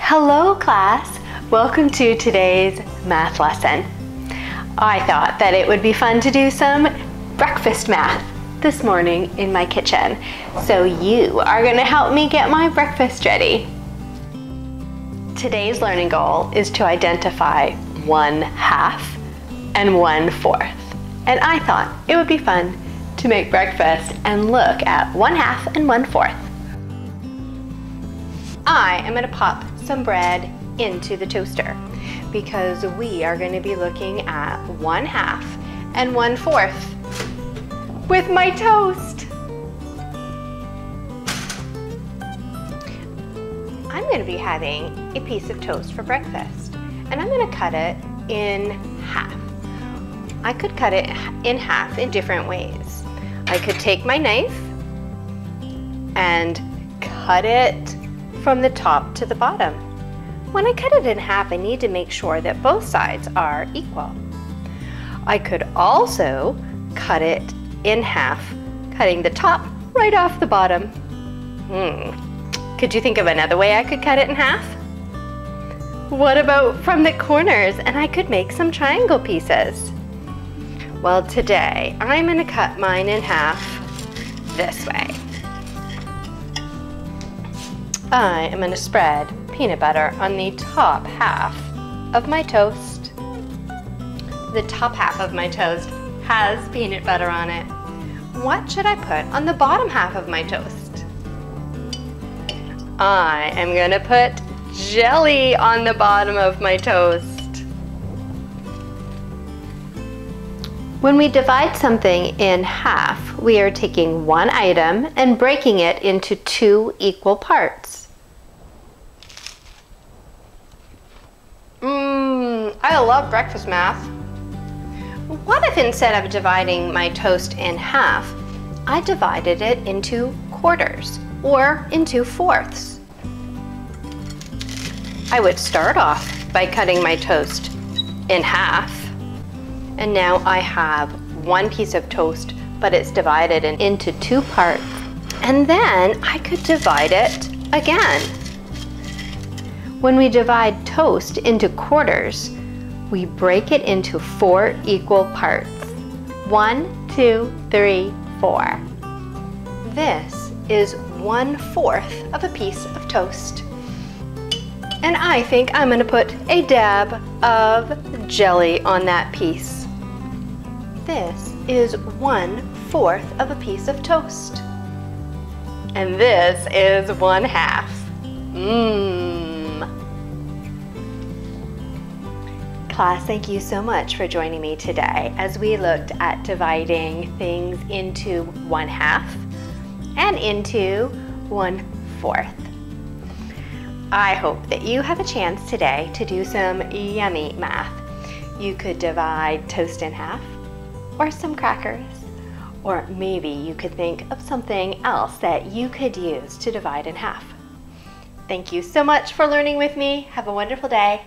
Hello class, welcome to today's math lesson. I thought that it would be fun to do some breakfast math this morning in my kitchen. So you are gonna help me get my breakfast ready. Today's learning goal is to identify one half and one fourth. And I thought it would be fun to make breakfast and look at one half and one fourth. I am gonna pop some bread into the toaster because we are going to be looking at one half and one fourth with my toast. I'm going to be having a piece of toast for breakfast and I'm going to cut it in half. I could cut it in half in different ways. I could take my knife and cut it from the top to the bottom. When I cut it in half, I need to make sure that both sides are equal. I could also cut it in half, cutting the top right off the bottom. Hmm. Could you think of another way I could cut it in half? What about from the corners and I could make some triangle pieces? Well, today I'm gonna cut mine in half this way. I am going to spread peanut butter on the top half of my toast. The top half of my toast has peanut butter on it. What should I put on the bottom half of my toast? I am going to put jelly on the bottom of my toast. When we divide something in half, we are taking one item and breaking it into two equal parts. Mmm, I love breakfast math. What if instead of dividing my toast in half, I divided it into quarters or into fourths? I would start off by cutting my toast in half and now I have one piece of toast, but it's divided in, into two parts. And then I could divide it again. When we divide toast into quarters, we break it into four equal parts. One, two, three, four. This is one fourth of a piece of toast. And I think I'm gonna put a dab of jelly on that piece. This is one fourth of a piece of toast. And this is one half. Mmm. Class, thank you so much for joining me today as we looked at dividing things into one half and into one fourth. I hope that you have a chance today to do some yummy math. You could divide toast in half or some crackers. Or maybe you could think of something else that you could use to divide in half. Thank you so much for learning with me. Have a wonderful day.